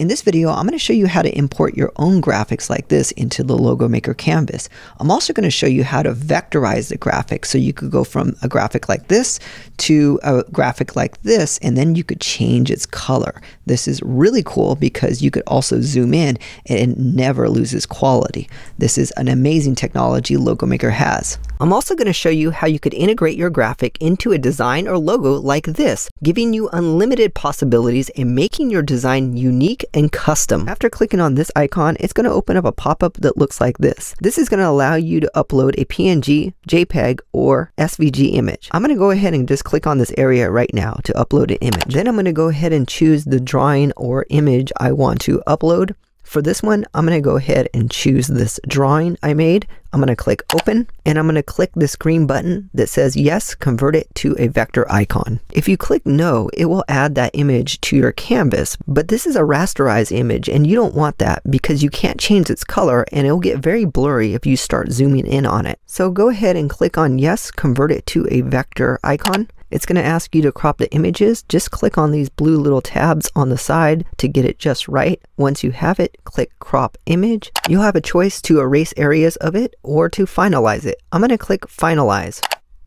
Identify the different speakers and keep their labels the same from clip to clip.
Speaker 1: In this video, I'm going to show you how to import your own graphics like this into the Logomakr canvas. I'm also going to show you how to vectorize the graphic so you could go from a graphic like this to a graphic like this and then you could change its color. This is really cool because you could also zoom in and it never loses quality. This is an amazing technology Logomakr has. I'm also going to show you how you could integrate your graphic into a design or logo like this, giving you unlimited possibilities and making your design unique and custom. After clicking on this icon, it's going to open up a pop-up that looks like this. This is going to allow you to upload a PNG, JPEG, or SVG image. I'm going to go ahead and just click on this area right now to upload an image. Then I'm going to go ahead and choose the drawing or image I want to upload. For this one, I'm going to go ahead and choose this drawing I made. I'm going to click open and I'm going to click this green button that says yes, convert it to a vector icon. If you click no, it will add that image to your canvas, but this is a rasterized image and you don't want that because you can't change its color and it'll get very blurry if you start zooming in on it. So go ahead and click on yes, convert it to a vector icon. It's going to ask you to crop the images. Just click on these blue little tabs on the side to get it just right. Once you have it, click crop image. You'll have a choice to erase areas of it or to finalize it. I'm going to click finalize.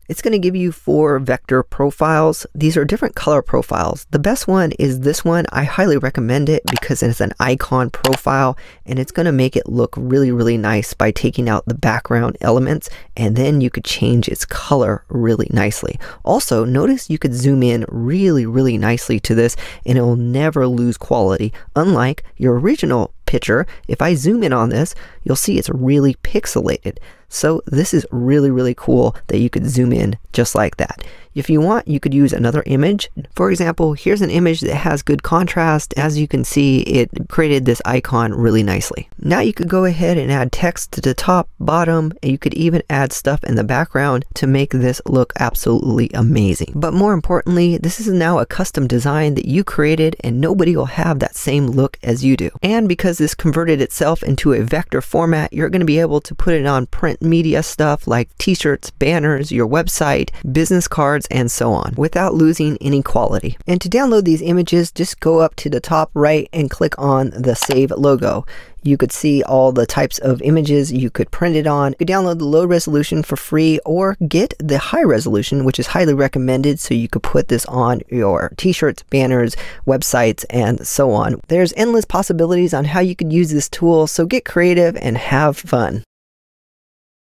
Speaker 1: It's going to give you four vector profiles. These are different color profiles. The best one is this one. I highly recommend it because it's an icon profile and it's going to make it look really, really nice by taking out the background elements and then you could change its color really nicely. Also, notice you could zoom in really, really nicely to this and it will never lose quality, unlike your original picture. If I zoom in on this, you'll see it's really pixelated. So this is really, really cool that you could zoom in just like that. If you want, you could use another image. For example, here's an image that has good contrast. As you can see, it created this icon really nicely. Now you could go ahead and add text to the top, bottom, and you could even add stuff in the background to make this look absolutely amazing. But more importantly, this is now a custom design that you created and nobody will have that same look as you do. And because this converted itself into a vector format, you're going to be able to put it on print media stuff like t-shirts, banners, your website, business cards, and so on without losing any quality. And to download these images, just go up to the top right and click on the save logo. You could see all the types of images you could print it on. You could download the low resolution for free or get the high resolution, which is highly recommended so you could put this on your t-shirts, banners, websites, and so on. There's endless possibilities on how you could use this tool, so get creative and have fun.